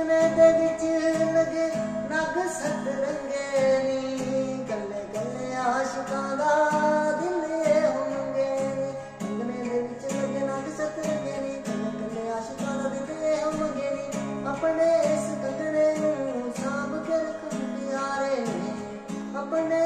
ਸੁਪਨੇ ਦੇ ਵਿੱਚ ਲਗੇ ਨਗ ਸਤ ਰੰਗੇ ਨੀ। ਗੱਲੇ ਗੱਲੇ ਆਸ਼ਿਕਾਂ ਦਾ ਦਿਲ ਇਹ ਹੋਣਗੇ ਨੀ। ਸੁਪਨੇ ਦੇ ਵਿੱਚ ਲਗੇ ਨਗ ਸਤ ਰੰਗੇ ਨੀ। ਗੱਲੇ ਗੱਲੇ ਆਸ਼ਿਕਾਂ ਦਾ ਦਿਲ ਇਹ ਹੋਣਗੇ ਨੀ। ਆਪਣੇ ਇਸ ਗੰਗਣੇ ਨੂੰ ਸਾਂਭ ਕੇ ਰੱਖ ਪਿਆਰੇ ਆਪਣੇ